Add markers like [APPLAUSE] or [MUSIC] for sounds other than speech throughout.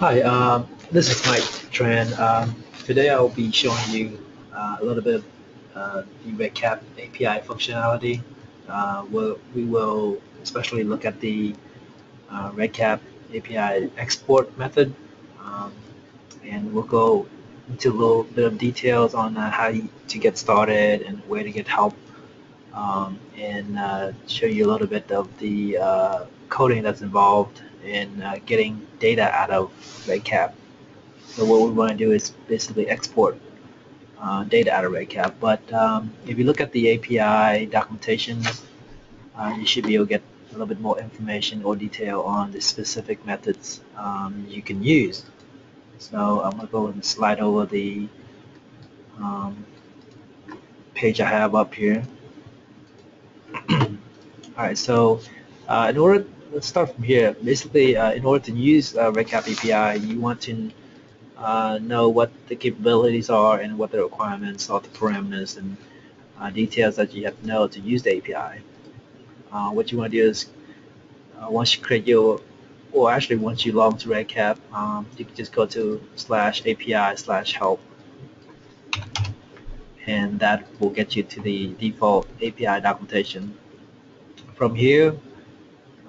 Hi, um, this is Mike Tran. Um, today I will be showing you uh, a little bit of uh, the REDCap API functionality. Uh, we'll, we will especially look at the uh, REDCap API export method um, and we'll go into a little bit of details on uh, how to get started and where to get help um, and uh, show you a little bit of the uh, coding that's involved in uh, getting data out of REDCap. So what we want to do is basically export uh, data out of REDCap. But um, if you look at the API documentation, uh, you should be able to get a little bit more information or detail on the specific methods um, you can use. So I'm going to go and slide over the um, page I have up here. [CLEARS THROAT] All right, so uh, in order, let's start from here. Basically, uh, in order to use uh, REDCap API, you want to uh, know what the capabilities are and what the requirements are, the parameters and uh, details that you have to know to use the API. Uh, what you want to do is uh, once you create your, or actually once you log into REDCap, um, you can just go to slash API slash help and that will get you to the default API documentation. From here,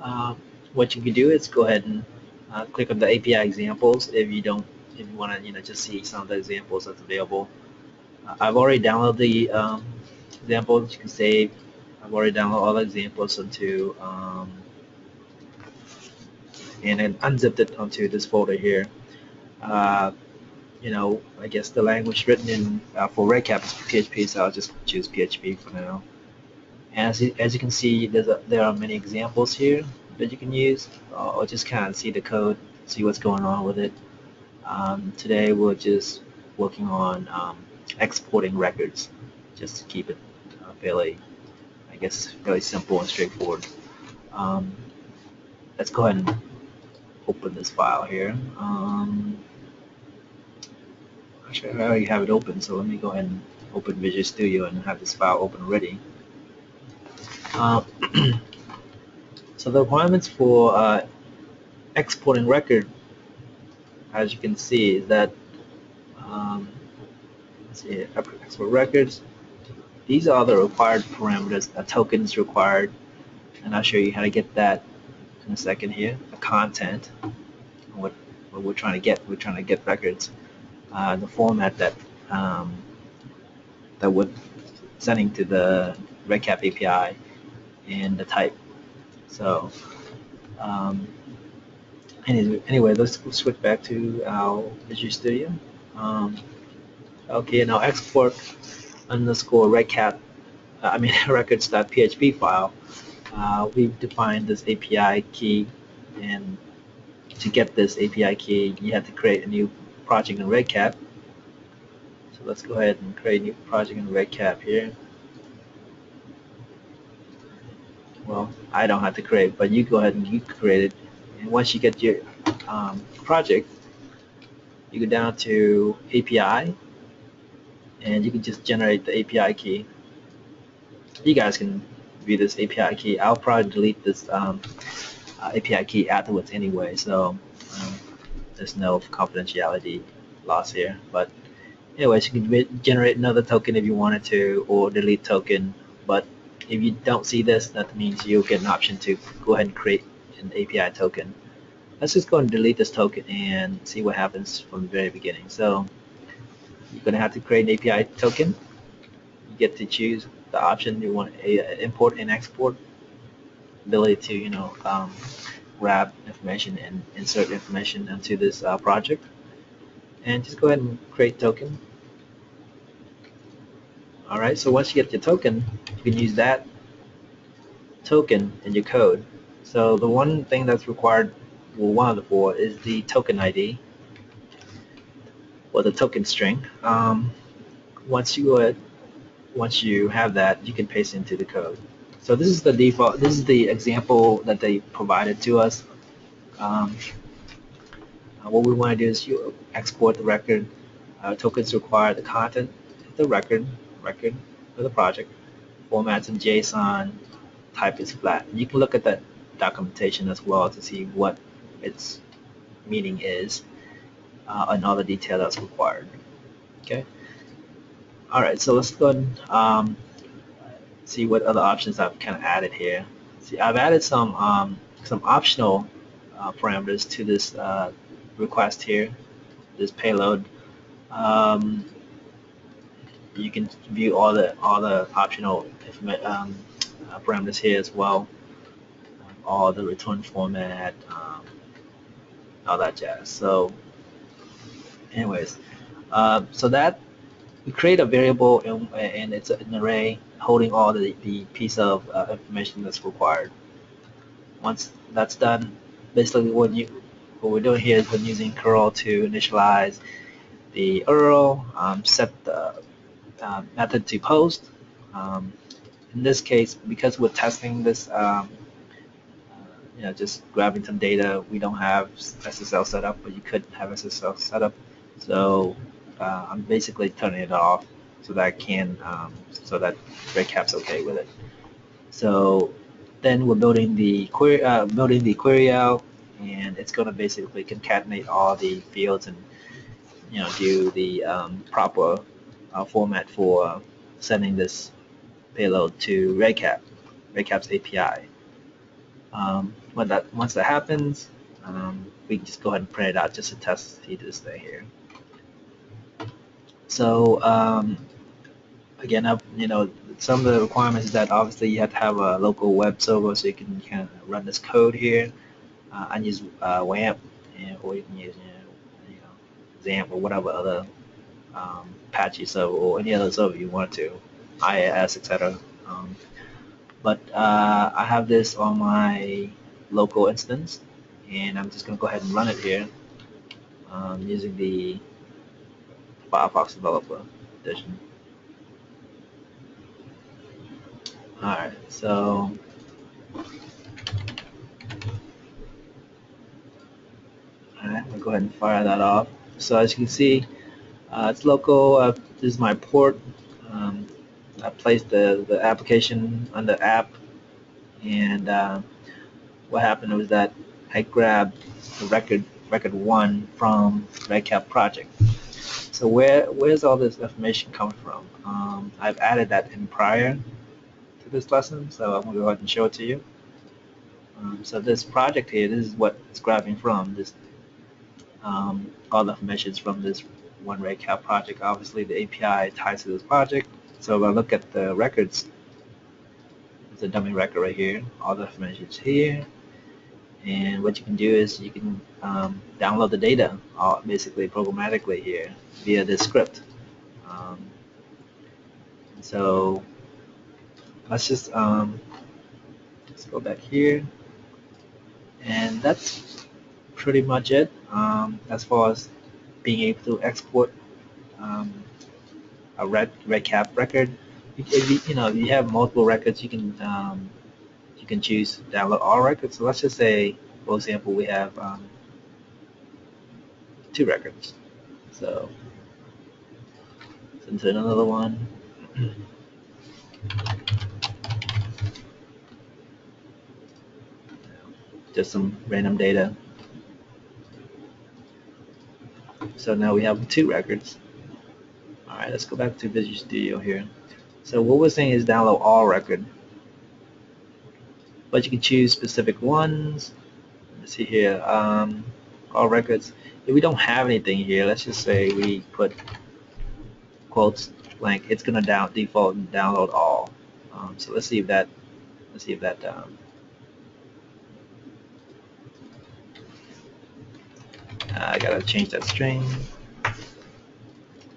uh, what you can do is go ahead and uh, click on the API examples if you don't, if you want to, you know, just see some of the examples that's available. Uh, I've already downloaded the um, examples you can save. I've already downloaded all the examples onto, um, and then unzipped it onto this folder here. Uh, you know, I guess the language written in uh, for REDCap is PHP, so I'll just choose PHP for now. As you, as you can see, a, there are many examples here that you can use, uh, or just kind of see the code, see what's going on with it. Um, today we're just working on um, exporting records, just to keep it uh, fairly, I guess, fairly simple and straightforward. Um, let's go ahead and open this file here. Um, Actually, I already have it open, so let me go ahead and open Visual Studio and have this file open ready. Uh, [CLEARS THROAT] so the requirements for uh, exporting record, as you can see, is that um, let's see, export records. These are the required parameters. A token is required, and I'll show you how to get that in a second here. The content, what what we're trying to get. We're trying to get records uh, the format that um, that would sending to the REDCap API and the type. So um, anyway, let's switch back to our Visual Studio. Um, okay, now export underscore REDCap, uh, I mean [LAUGHS] records.php file. Uh, we've defined this API key and to get this API key, you have to create a new project in REDCap. So let's go ahead and create a new project in REDCap here. Well, I don't have to create, but you go ahead and you create it. And once you get your um, project, you go down to API, and you can just generate the API key. You guys can view this API key. I'll probably delete this um, uh, API key afterwards anyway, so um, there's no confidentiality loss here. But anyways, you can generate another token if you wanted to, or delete token. But if you don't see this, that means you'll get an option to go ahead and create an API token. Let's just go and delete this token and see what happens from the very beginning. So you're going to have to create an API token. You get to choose the option you want a, import and export ability to you know um, grab information and insert information into this uh, project. And just go ahead and create token. Alright, so once you get your token, you can use that token in your code. So the one thing that's required, well, one of the four, is the token ID or the token string. Um, once you go once you have that, you can paste into the code. So this is the default, this is the example that they provided to us. Um, uh, what we want to do is you export the record, uh, tokens require the content, the record, record of the project, formats in JSON, type is flat. You can look at that documentation as well to see what its meaning is. uh, and all the detail that's required. Okay. All right, so let's go and um, see what other options I've kind of added here. See, I've added some um, some optional uh, parameters to this uh, request here, this payload. Um, you can view all the all the optional um, uh, parameters here as well. All the return format, um, all that jazz. So, anyways, uh, so that we create a variable and, and it's an array holding all the, the piece of uh, information that's required. Once that's done, basically what you what we're doing here is we're using curl to initialize the URL, um, set the uh, method to post. Um, in this case, because we're testing this, um, uh, you know, just grabbing some data, we don't have SSL set up, but you could have SSL set up. So uh, I'm basically turning it off so that I can, um, so that RedCap's okay with it. So then we're building the query, uh, building the query out, and it's going to basically concatenate all the fields and you know do the um, proper uh, format for sending this payload to RedCap, RedCap's API. Um, when that once that happens, um, we can just go ahead and print it out just to test see this thing here. So um, again, I've, you know, some of the requirements is that obviously you have to have a local web server so you can kind of run this code here. Uh, I use uh, WAMP, and, or you can use you know, you know, XAMPP or whatever other um, Apache server or any other server you want to, IIS, etc. Um, but uh, I have this on my local instance, and I'm just going to go ahead and run it here um, using the Firefox Developer Edition. Alright, so Alright, we'll go ahead and fire that off. So as you can see, it's local. Uh, this is my port. Um, I placed the, the application on the app and uh, what happened was that I grabbed the record record one from RedCap project. So where where's all this information coming from? Um, I've added that in prior to this lesson, so I'm gonna go ahead and show it to you. Um, so this project here, this is what it's grabbing from. This um, all the information is from this one RedCap project. Obviously, the API ties to this project. So if I look at the records, it's a dummy record right here. All the information is here. And what you can do is you can um, download the data all, basically programmatically here via this script. Um, so let's just um, go back here. And that's pretty much it um, as far as being able to export um, a red RedCap record. You, you know, you have multiple records, you can um, you can choose download all records. So let's just say, for example, we have um, two records. So into another one. Just some random data. So now we have two records. All right, let's go back to Visual Studio here. So what we're saying is download all record. But you can choose specific ones. Let's see here, um, all records. If we don't have anything here, let's just say we put quotes blank. It's gonna down default and download all. Um, so let's see if that let's see if that um, I gotta change that string.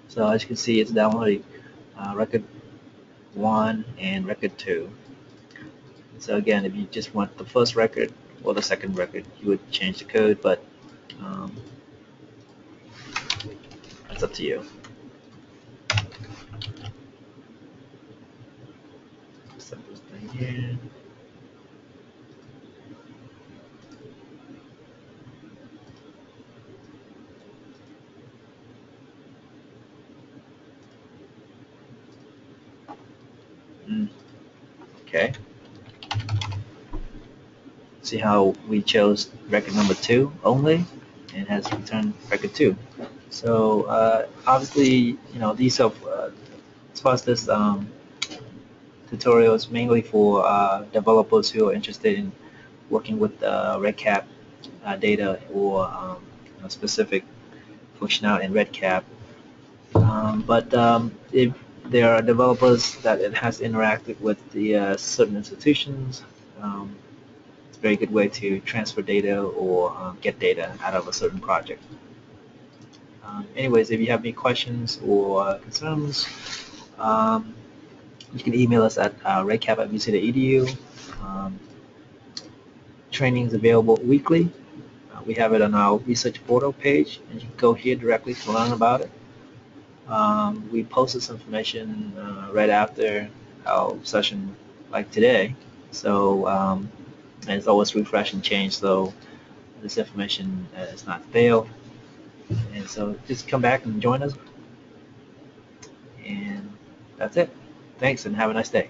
So as you can see, it's downloading uh, record one and record two. So again, if you just want the first record or the second record, you would change the code, but um, that's up to you. Thing here. Okay. See how we chose record number two only and has returned record two. So uh, obviously, you know, these are, as far as this um, tutorial is mainly for uh, developers who are interested in working with uh, REDCap uh, data or um, you know, specific functionality in REDCap. Um, but um, if there are developers that it has interacted with the uh, certain institutions, um, it's a very good way to transfer data or um, get data out of a certain project. Um, anyways, if you have any questions or concerns, um, you can email us at uh, redcap at vcu.edu. Um, training is available weekly. Uh, we have it on our research portal page, and you can go here directly to learn about it. Um, we post this information uh, right after our session like today, so um, it's always refresh and change, so this information uh, is not fail. And so just come back and join us. And that's it. Thanks and have a nice day.